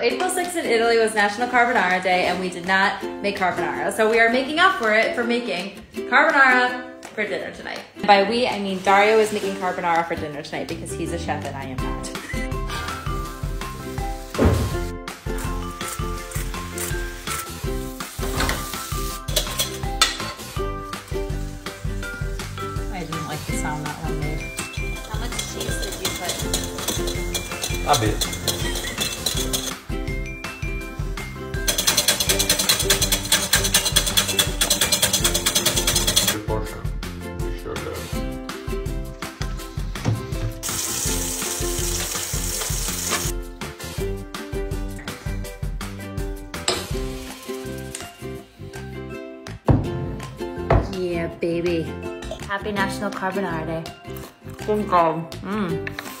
April 6th in Italy was National Carbonara Day and we did not make carbonara. So we are making up for it for making carbonara for dinner tonight. By we, I mean Dario is making carbonara for dinner tonight because he's a chef and I am not. I didn't like the sound that one made. How much cheese did you put? A bit. Yeah, baby. Happy National Carbonara Day. Good God. Mmm.